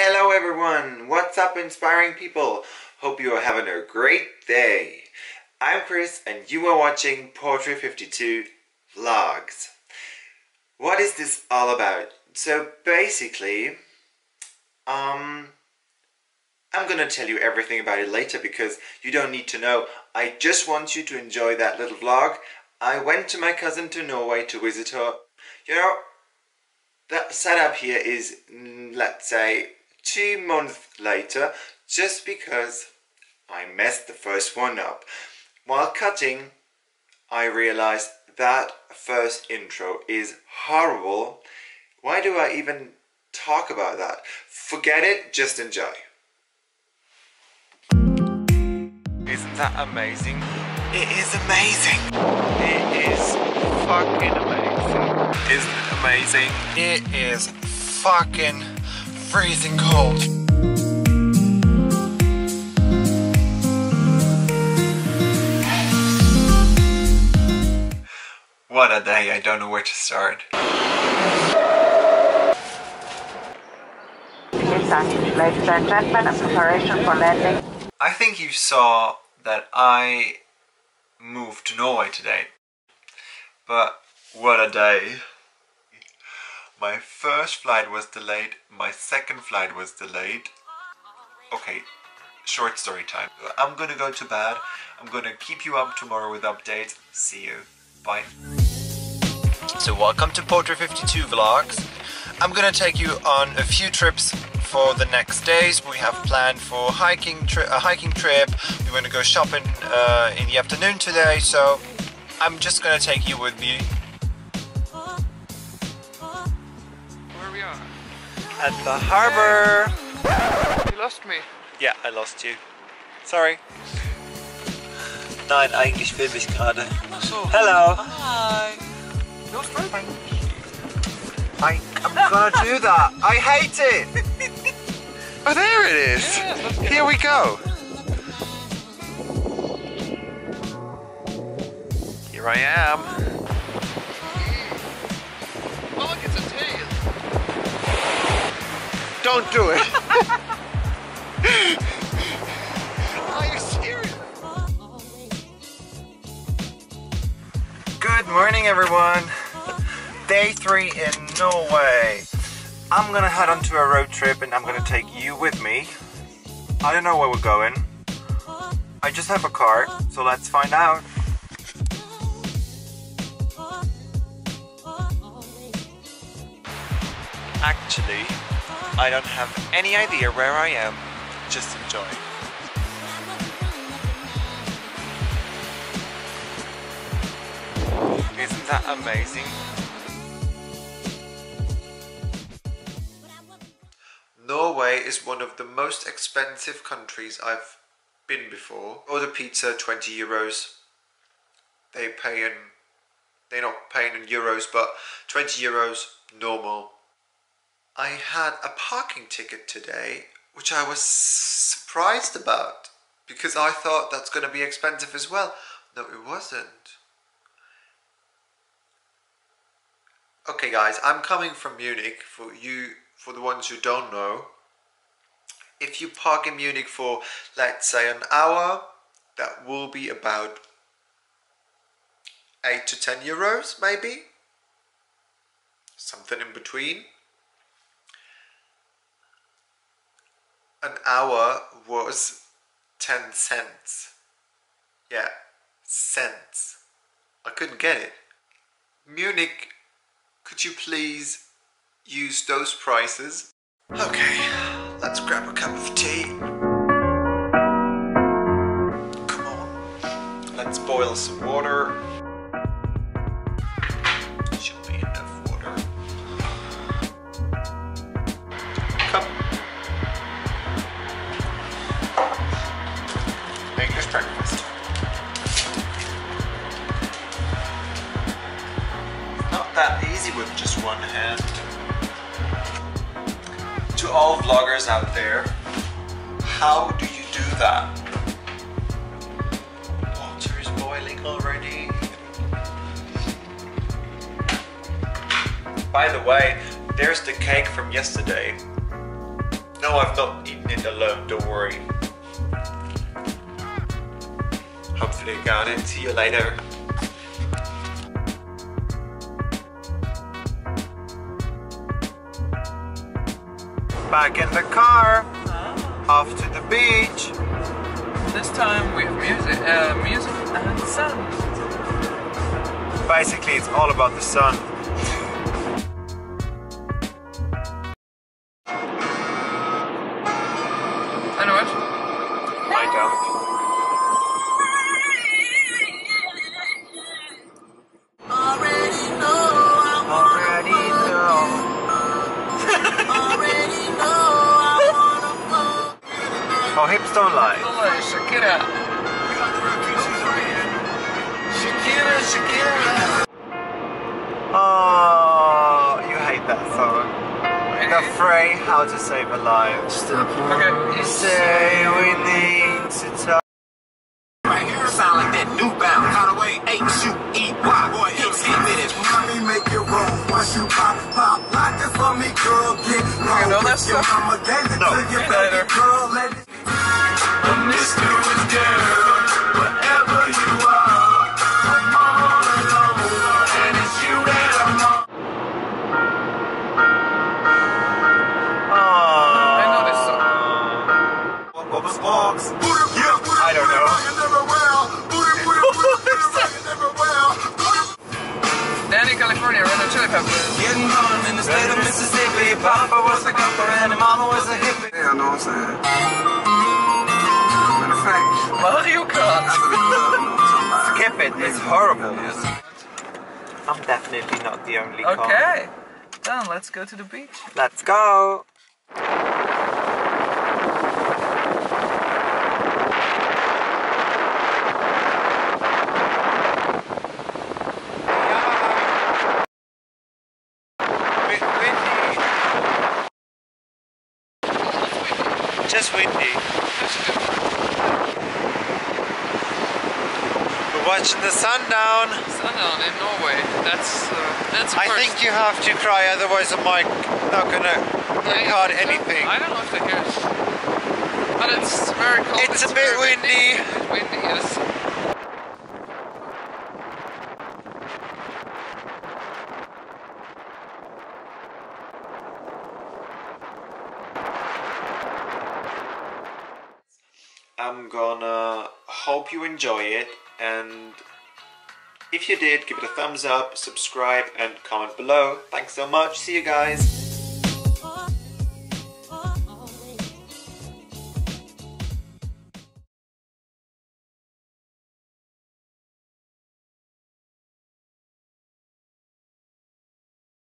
Hello everyone, what's up inspiring people? Hope you are having a great day. I'm Chris and you are watching Portrait 52 Vlogs. What is this all about? So basically, um, I'm gonna tell you everything about it later because you don't need to know. I just want you to enjoy that little vlog. I went to my cousin to Norway to visit her. You know, that setup here is, mm, let's say, two months later, just because I messed the first one up. While cutting, I realized that first intro is horrible. Why do I even talk about that? Forget it, just enjoy. Isn't that amazing? It is amazing. It is fucking amazing. Isn't it amazing? It is fucking freezing cold. What a day, I don't know where to start. Ladies and gentlemen, in preparation for landing. I think you saw that I moved to Norway today. But what a day. My first flight was delayed, my second flight was delayed. Okay, short story time. I'm gonna go to bed. I'm gonna keep you up tomorrow with updates. See you. Bye. So welcome to Portrait 52 Vlogs. I'm gonna take you on a few trips for the next days. We have planned for hiking a hiking trip. We're gonna go shopping uh, in the afternoon today. So I'm just gonna take you with me at the harbor. You lost me. Yeah, I lost you. Sorry. Nein, eigentlich filme ich gerade. So. Hello. Hi. You're. I, I'm gonna do that. I hate it. Oh, there it is. Here we go. Here I am. Don't do it. Are you serious? Good morning, everyone. Day three in Norway. I'm gonna head onto a road trip and I'm gonna take you with me. I don't know where we're going. I just have a car, so let's find out. Actually, I don't have any idea where I am. Just enjoy. Isn't that amazing? Norway is one of the most expensive countries I've been before. Order pizza, 20 euros. They pay in, they're not paying in euros, but 20 euros, normal. I had a parking ticket today, which I was surprised about because I thought that's going to be expensive as well. No, it wasn't. Okay, guys, I'm coming from Munich for you, for the ones who don't know. If you park in Munich for, let's say, an hour, that will be about 8 to 10 euros, maybe. Something in between. An hour was 10 cents. Yeah, cents. I couldn't get it. Munich could you please use those prices? Okay, let's grab a cup of tea. Come on, let's boil some water. Vloggers out there, how do you do that? Water is boiling already. By the way, there's the cake from yesterday. No, I've not eaten it alone, don't worry. Hopefully you got it. See you later. Back in the car, off to the beach. This time with music, uh, music and sun. Basically, it's all about the sun. Hips don't lie. Hello, Shakira. Shakira, Shakira. Oh, you hate that song. The fray, how to save a life. Okay. You say we need to talk. Right here sound like that new bound. How the way H U E Y. Boy, hits hit minutes. Mommy make it roll once you pop, pop. Lock it for me, girl. Get low. know that Your stuff? mama gave it No. to you, Me baby girl. Let it California, Chili. Getting in the state of Mississippi. Papa was a gopher and mama was a hippie. Yeah, I know what I'm saying. I'm talking. Skip it, it's horrible. I'm definitely not the only con. Okay. Then let's go to the beach. Let's go. Just windy. Watching the sundown. Sundown in Norway. That's uh, that's. a I first. think you have to cry, otherwise the mic not gonna record anything. I don't know if they hear it. But it's very cold. It's a bit very windy. It's windy, yes. I'm gonna hope you enjoy it and if you did, give it a thumbs up, subscribe and comment below. Thanks so much. See you guys.